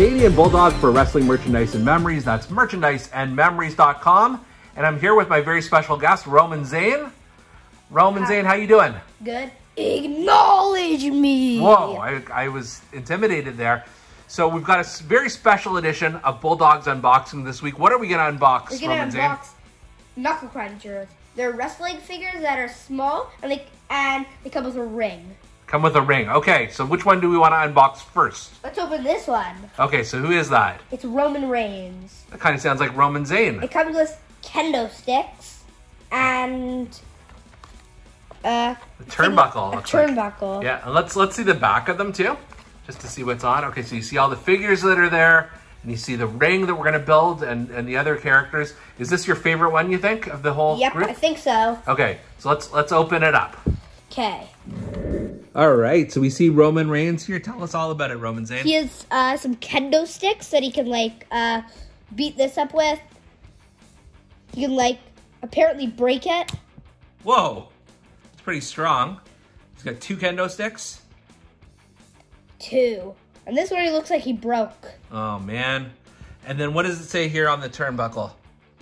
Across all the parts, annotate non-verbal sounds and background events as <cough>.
Canadian Bulldog for wrestling merchandise and memories. That's merchandiseandmemories.com. And I'm here with my very special guest, Roman Zane. Roman Zane, how you doing? Good. Acknowledge me. Whoa, I, I was intimidated there. So we've got a very special edition of Bulldogs unboxing this week. What are we going to unbox, We're gonna Roman Zane? unbox knuckle crunchers. They're wrestling figures that are small and they and they come with a ring. Come with a ring. Okay, so which one do we want to unbox first? Let's open this one. Okay, so who is that? It's Roman Reigns. That kind of sounds like Roman Zane. It comes with kendo sticks and uh, The turnbuckle. a looks like. turnbuckle. Yeah, and let's let's see the back of them too, just to see what's on. Okay, so you see all the figures that are there, and you see the ring that we're gonna build, and and the other characters. Is this your favorite one? You think of the whole Yep, group? I think so. Okay, so let's let's open it up. Okay. All right, so we see Roman Reigns here. Tell us all about it, Roman Zane. He has uh, some kendo sticks that he can like uh, beat this up with. He can like apparently break it. Whoa, it's pretty strong. He's got two kendo sticks. Two. And this one he looks like he broke. Oh man, and then what does it say here on the turnbuckle?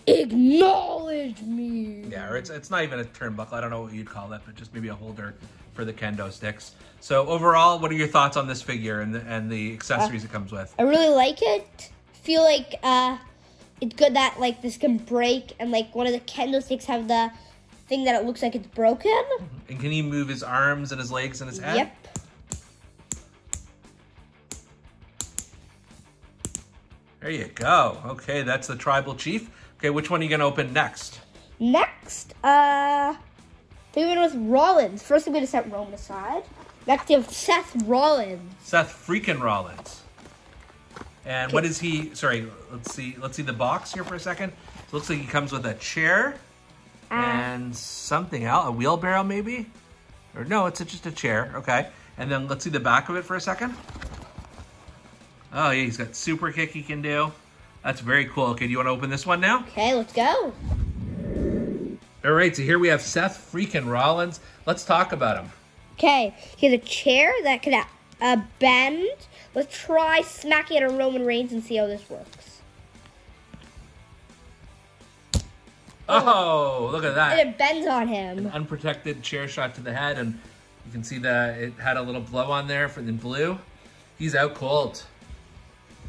Acknowledge me. Yeah, or it's it's not even a turnbuckle. I don't know what you'd call that, but just maybe a holder for the kendo sticks. So overall, what are your thoughts on this figure and the, and the accessories it comes with? I really like it. Feel like uh it's good that like this can break and like one of the kendo sticks have the thing that it looks like it's broken. And can he move his arms and his legs and his head? Yep. There you go. Okay, that's the tribal chief. Okay, which one are you gonna open next? Next, uh moving with Rollins. First I'm gonna set Roman aside. Next you have Seth Rollins. Seth freaking Rollins. And what is he? Sorry, let's see. Let's see the box here for a second. So looks like he comes with a chair and something else, a wheelbarrow maybe, or no, it's just a chair. Okay, and then let's see the back of it for a second. Oh yeah, he's got super kick he can do. That's very cool. Okay, do you want to open this one now? Okay, let's go. All right, so here we have Seth freaking Rollins. Let's talk about him. Okay, he has a chair that can uh, bend. Let's try smacking it on Roman Reigns and see how this works. Oh, look at that. And it bends on him. unprotected chair shot to the head, and you can see that it had a little blow on there for the blue. He's out cold.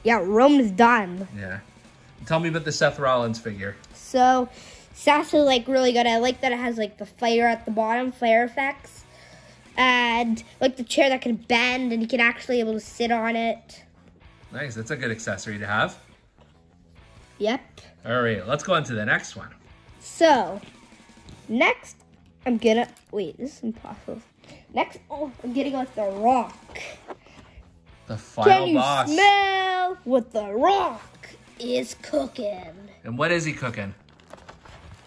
Yeah, Roman's done. Yeah. Tell me about the Seth Rollins figure. So, Seth's is like really good. I like that it has like the fire at the bottom, fire effects. And like the chair that can bend and you can actually able to sit on it. Nice. That's a good accessory to have. Yep. All right, let's go on to the next one. So, next, I'm gonna wait. This is impossible. Next, oh, I'm getting with the Rock. The final Can you boss. smell what the Rock is cooking? and what is he cooking?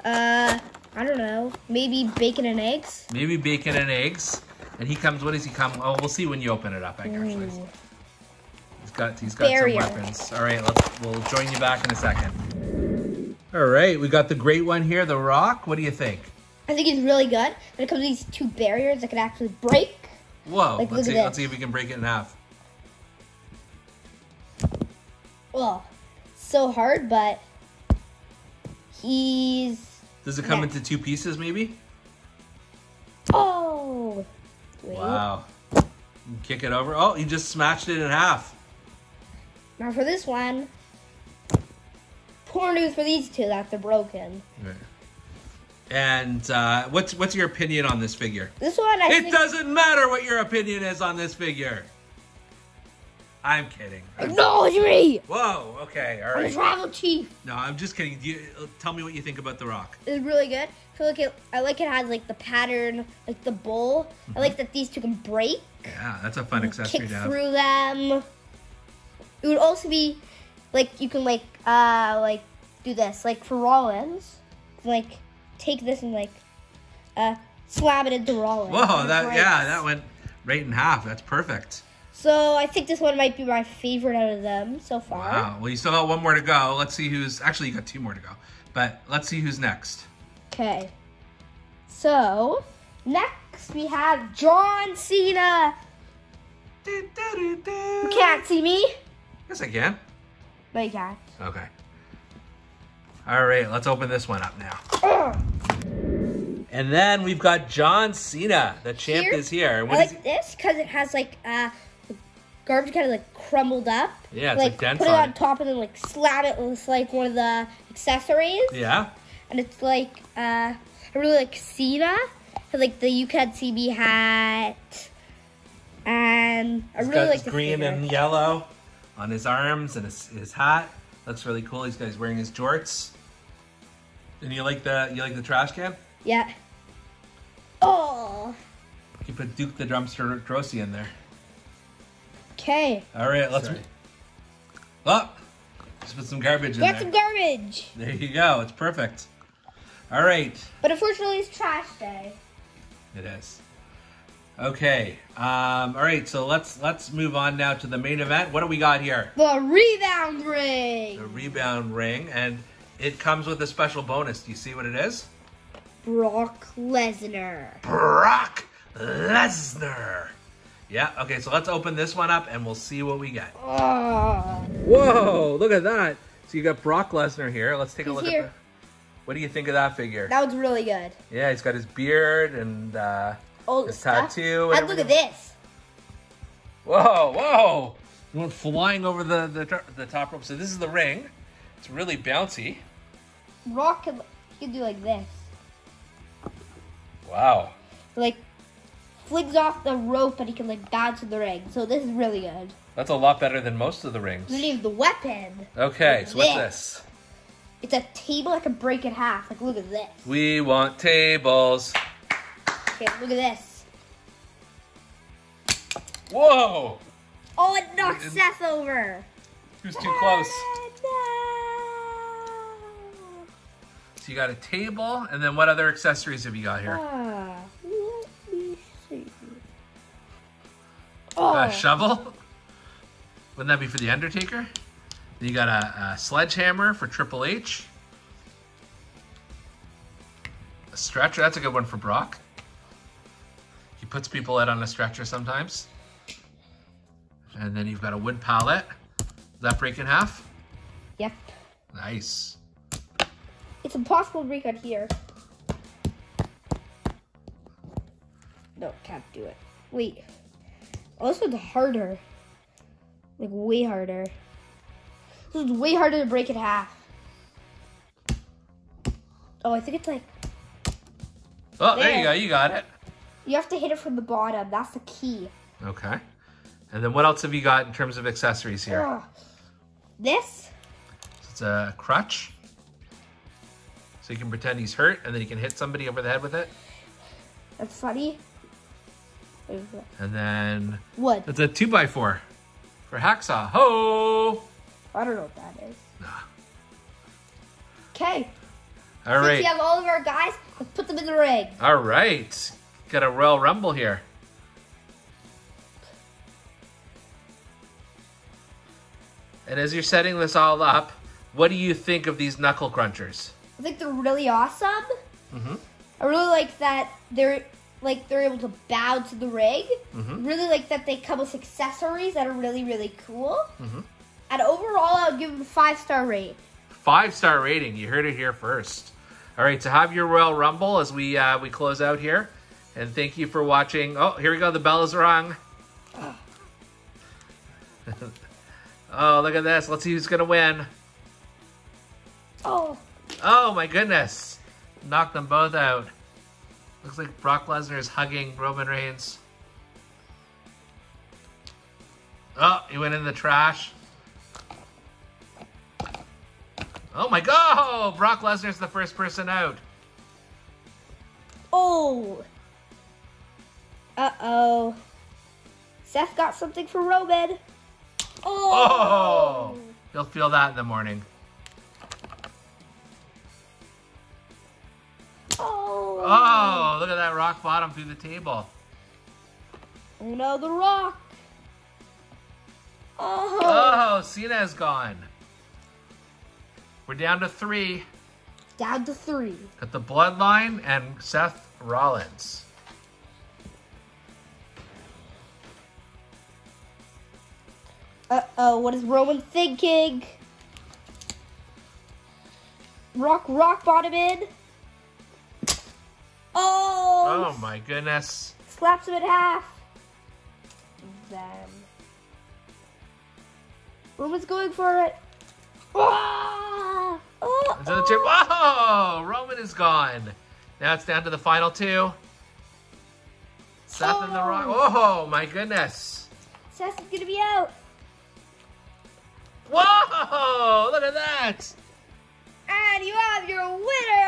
Uh, I don't know. Maybe bacon and eggs. Maybe bacon and eggs. And he comes. What does he come? Oh, we'll see when you open it up. I guess. Ooh. He's got. He's got Barrier. some weapons. All right. Let's. We'll join you back in a second. All right. We got the great one here, the Rock. What do you think? I think it's really good. And it comes with these two barriers that can actually break. Whoa. Like, let's see. Let's see if we can break it in half. Well, so hard, but he's Does it come Yeah. into two pieces, maybe? oh. Wait. Wow. Kick it over. Oh, he just smashed it in half. Now for this one. Poor news for these two that they're broken. Right. And uh, what's what's your opinion on this figure? This one I It doesn't matter what your opinion is on this figure. I'm kidding. acknowledge me. Whoa. Okay. All I'm the tribal chief. No, I'm just kidding. You, uh, tell me what you think about the Rock. It's really good. I feel like it. I like it has like the pattern, like the bowl. I like that these two can break, Yeah, that's a fun accessory kick to have. through them. It would also be like you can like uh like do this like for Rollins, like take this and like uh slam it into Rollins. Whoa. That yeah, that went right in half. That's perfect. So I think this one might be my favorite out of them so far. Wow. Well, you still got one more to go. Let's see who's actually you got two more to go. But let's see who's next. Okay. So next we have John Cena. You can't see me. Yes, I can. No, you can't. Okay. All right, let's open this one up now. Ugh. <clears throat> And then we've got John Cena. The champ Here, is here. I What is like this because it has like uh, the garbage kind of like crumbled up. Yeah, it's like dents put it on it. top and then like slap it with like one of the accessories. Yeah. and it's like uh, I really like Cena, like the You Can See Me hat, and I He's really like green and yellow on his arms and his, his hat. Looks really cool. He's got he's wearing his jorts. And you like the you like the trash can? Yeah. Oh. You put Duke the Dumpster Droese in there. Okay. All right, let's. Sorry. Oh, just put some garbage in Got there. some garbage, There you go. It's perfect. All right, but unfortunately it's trash day. it is. Okay. Um, all right. So let's let's move on now to the main event. What do we got here? The rebound ring. The rebound ring, and it comes with a special bonus. Do you see what it is? Brock Lesnar. Brock Lesnar. Yeah. Okay. So let's open this one up, and we'll see what we get. Oh. Whoa! Look at that. So you got Brock Lesnar here. Let's take a look here. at the. What do you think of that figure? That was really good. Yeah, he's got his beard and uh, All the his stuff. tattoo. And look at this. Whoa, whoa! You went flying over the, the the top rope. So this is the ring. It's really bouncy. Rock can, he can do like this. Wow. Like, flings off the rope and he can like bounce in the ring. So this is really good. That's a lot better than most of the rings. You have the weapon. Okay, so what's This. It's a table I can break in half. Like, look at this. We want tables. Okay, look at this. Whoa! Oh, it knocks It- Seth over. Who's too close? No. So you got a table, and then what other accessories have you got here? Ah, A oh. shovel? Wouldn't that be for the Undertaker? Then you got a, a sledgehammer for Triple H. A stretcher, that's a good one for Brock. He puts people out on a stretcher sometimes. And then you've got a wood pallet. Does that break in half? yep. Nice. It's impossible to break out here. No, can't do it. Wait. Oh, this one's harder. Like, way harder. This is way harder to break in half. Oh, I think it's like, Oh, there, you go. You got it. you have to hit it from the bottom. That's the key. Okay. And then what else have you got in terms of accessories here? Ugh. This? It's a crutch. So you can pretend he's hurt, and then you can hit somebody over the head with it. That's funny. And then what? it's a two by four for hacksaw. Ho! I don't know what that is. Nah. <sighs> Okay. All Since right. we have all of our guys, let's put them in the ring. All right. Got a Royal Rumble here. And as you're setting this all up, what do you think of these knuckle crunchers? I think they're really awesome. Mhm. I really like that they're like they're able to bow to the ring. Mhm. Really like that they come with accessories that are really really cool. Mhm. And overall, I'll give them a five star rate. Five star rating. You heard it here first. All right, so have your Royal Rumble as we uh, we close out here, and thank you for watching. Oh, here we go. The bell is rung. <laughs> oh, look at this. Let's see who's gonna win. Oh, Oh my goodness. Knocked them both out. Looks like Brock Lesnar is hugging Roman Reigns. Oh, he went in the trash. Oh my god! Brock Lesnar's the first person out. oh. Uh oh. Seth got something for Roman. Oh! You'll feel that in the morning. Oh. Look at that rock bottom through the table. No, the rock. Oh. Oh, Cena's gone. We're down to three. Down to three. Got the Bloodline and Seth Rollins. Uh Oh, what is Roman thinking? Rock, rock bottom in. Oh! Oh my goodness. Slaps him in half. Then. Roman's going for it. Ah! Oh, Into the chip. Whoa! Roman is gone. Now it's down to the final two. Seth and the Rock. Oh my goodness. Seth is gonna be out. Whoa! Look at that. And you have your winner,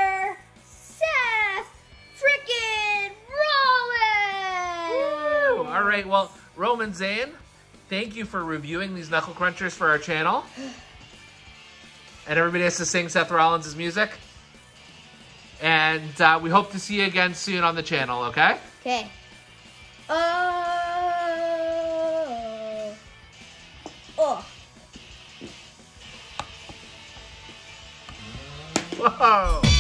All right. Well, Roman Zane, thank you for reviewing these Knuckle Crunchers for our channel. And everybody has to sing Seth Rollins' music. And uh, we hope to see you again soon on the channel, okay? Okay. Oh. Oh. Whoa!